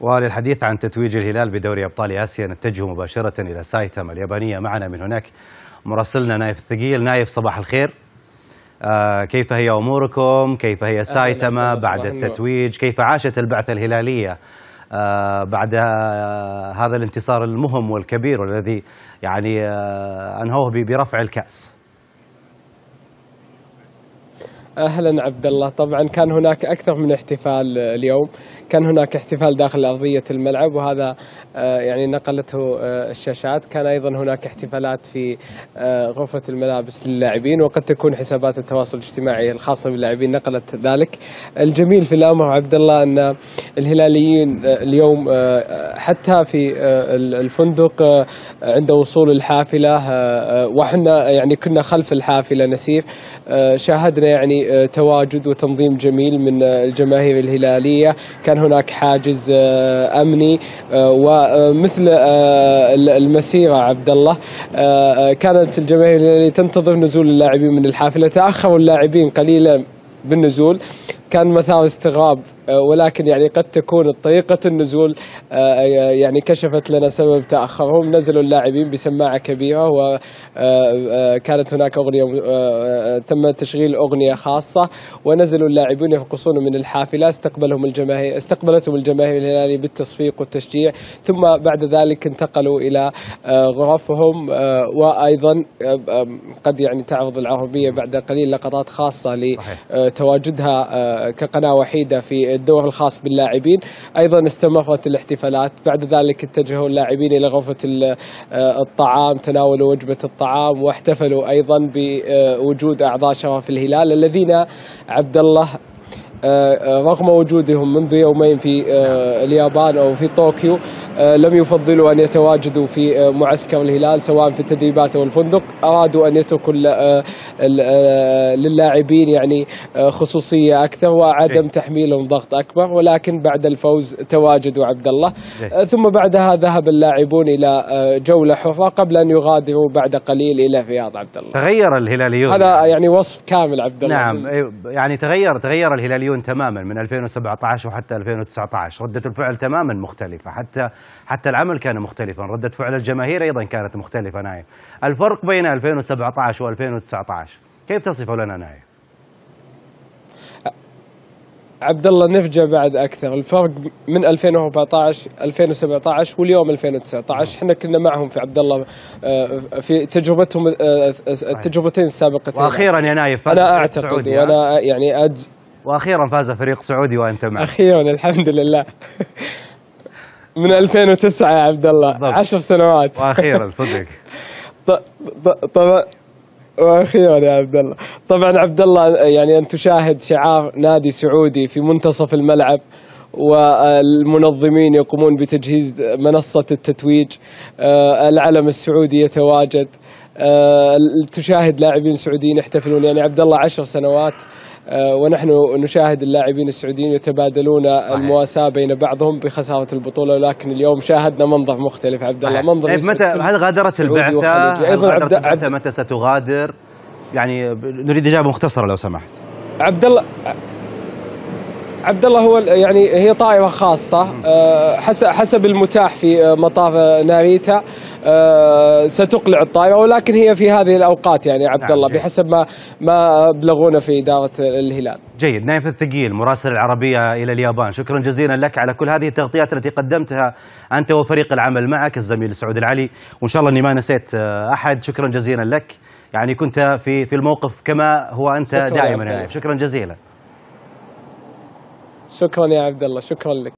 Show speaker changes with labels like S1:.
S1: وللحديث عن تتويج الهلال بدوري أبطال آسيا نتجه مباشرة إلى سايتاما اليابانية. معنا من هناك مراسلنا نايف الثقيل. نايف صباح الخير. آه كيف هي أموركم؟ كيف هي سايتاما بعد التتويج كيف عاشت البعثة الهلالية؟ آه بعد آه هذا الانتصار المهم والكبير والذي يعني آه أنهوه برفع الكأس.
S2: أهلا عبد الله. طبعا كان هناك أكثر من احتفال اليوم. كان هناك احتفال داخل أرضية الملعب وهذا يعني نقلته الشاشات. كان أيضا هناك احتفالات في غرفة الملابس للاعبين وقد تكون حسابات التواصل الاجتماعي الخاصة باللاعبين نقلت ذلك. الجميل في الأمر عبد الله أن الهلاليين اليوم حتى في الفندق عند وصول الحافلة وحنا يعني كنا خلف الحافلة نسير شاهدنا يعني تواجد وتنظيم جميل من الجماهير الهلالية، كان هناك حاجز أمني ومثل المسيرة عبد الله. كانت الجماهير الهلالية تنتظر نزول اللاعبين من الحافلة، تأخروا اللاعبين قليلا بالنزول. كان مثار استغراب ولكن يعني قد تكون طريقة النزول يعني كشفت لنا سبب تأخرهم. نزلوا اللاعبين بسماعة كبيرة وكانت هناك أغنية تم تشغيل أغنية خاصة. ونزلوا اللاعبون يرقصون من الحافلة. استقبلهم الجماهير استقبلتهم الجماهير الهلالية بالتصفيق والتشجيع. ثم بعد ذلك انتقلوا إلى غرفهم وأيضا قد يعني تعرض العربية بعد قليل لقطات خاصة لتواجدها كقناة وحيدة في الدور الخاص باللاعبين. أيضا استمرت الاحتفالات. بعد ذلك اتجهوا اللاعبين إلى غرفة الطعام تناولوا وجبة الطعام واحتفلوا أيضا بوجود أعضاء شرف الهلال الذين عبد الله رغم وجودهم منذ يومين في اليابان أو في طوكيو لم يفضلوا أن يتواجدوا في معسكر الهلال سواء في التدريبات أو الفندق. أرادوا أن يتركوا للاعبين يعني خصوصية أكثر وعدم تحميلهم ضغط أكبر ولكن بعد الفوز تواجدوا عبد الله. ثم بعدها ذهب اللاعبون إلى جولة حرة قبل أن يغادروا بعد قليل إلى الرياض عبد الله.
S1: تغير الهلاليون.
S2: هذا يعني وصف كامل عبد الله.
S1: نعم يعني تغير تغير الهلاليون تماما من 2017 وحتى 2019 ردة الفعل تماما مختلفة حتى حتى العمل كان مختلفا. ردة فعل الجماهير أيضا كانت مختلفة نايف الفرق بين 2017 و2019 كيف تصفه لنا نايف
S2: عبد الله نرجع بعد أكثر. الفرق من 2014 2017 واليوم 2019 إحنا كنا معهم في عبد الله في تجربتهم التجربتين السابقتين
S1: وأخيرا يا نايف
S2: أنا أعتقد وأنا يعني
S1: وأخيرا فاز فريق سعودي وأنت معه
S2: أخيرا الحمد لله. من 2009 يا عبد الله. 10 سنوات.
S1: وأخيرا صدق.
S2: طبعا وأخيرا يا عبد الله. طبعا عبد الله يعني أن تشاهد شعار نادي سعودي في منتصف الملعب والمنظمين يقومون بتجهيز منصة التتويج. العلم السعودي يتواجد. تشاهد لاعبين سعوديين يحتفلون. يعني عبد الله عشر سنوات. ونحن نشاهد اللاعبين السعوديين يتبادلون المواساة بين بعضهم بخسارة البطولة ولكن اليوم شاهدنا منظر مختلف عبد الله منظر
S1: طيب متى هل غادرت البعثة؟ هل غادرت البعثة متى ستغادر؟ يعني نريد إجابة مختصرة لو سمحت.
S2: عبد الله عبد الله هو يعني هي طائرة خاصة حسب حسب المتاح في مطار ناريتا ستقلع الطائرة ولكن هي في هذه الأوقات يعني عبد الله بحسب ما ما أبلغونا في إدارة الهلال.
S1: جيد. نايف الثقيل مراسل العربية إلى اليابان. شكرا جزيلا لك على كل هذه التغطيات التي قدمتها أنت وفريق العمل معك الزميل سعود العلي. وإن شاء الله إني ما نسيت أحد. شكرا جزيلا لك. يعني كنت في في الموقف كما هو أنت دائما شكرا جزيلا.
S2: شكرا يا عبد الله شكرا لك.